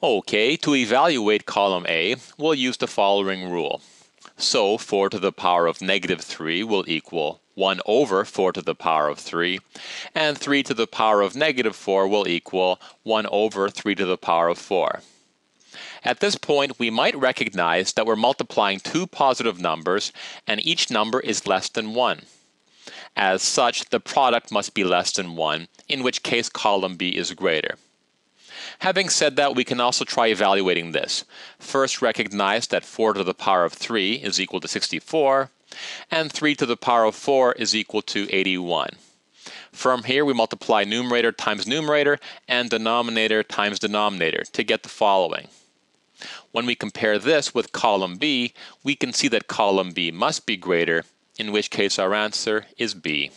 Okay, to evaluate column A, we'll use the following rule. So 4 to the power of negative 3 will equal 1 over 4 to the power of 3, and 3 to the power of negative 4 will equal 1 over 3 to the power of 4. At this point, we might recognize that we're multiplying two positive numbers and each number is less than 1. As such, the product must be less than 1, in which case column B is greater. Having said that, we can also try evaluating this. First recognize that 4 to the power of 3 is equal to 64, and 3 to the power of 4 is equal to 81. From here, we multiply numerator times numerator and denominator times denominator to get the following. When we compare this with column B, we can see that column B must be greater, in which case our answer is B.